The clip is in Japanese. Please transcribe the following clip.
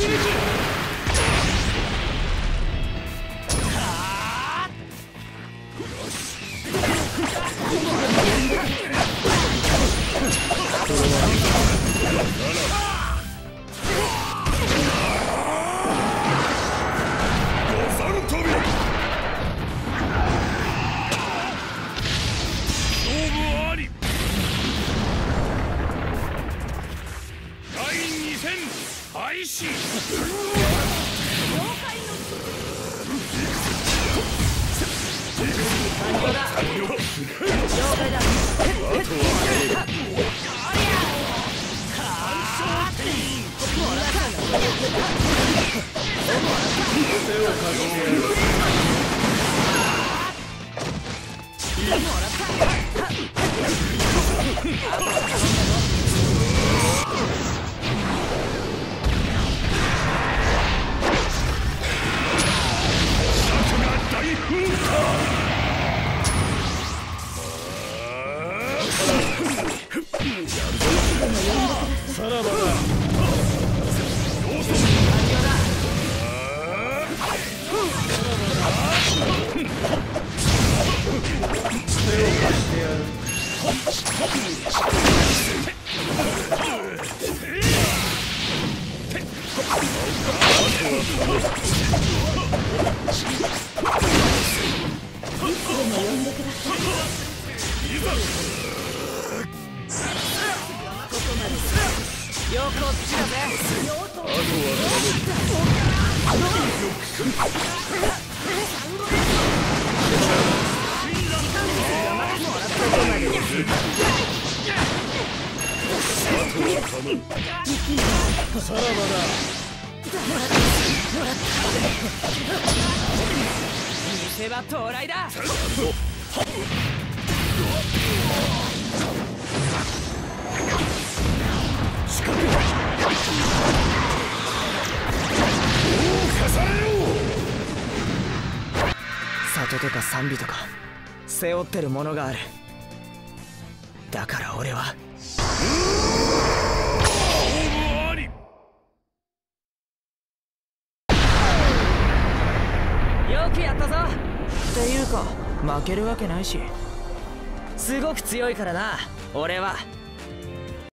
しぶき開始。さらばだ。よく落ちたぜさらばだ見せ場到来だ里とか賛美とか背負ってるものがある。だから俺は。よくやったぞ。っていうか負けるわけないし。すごく強いからな俺は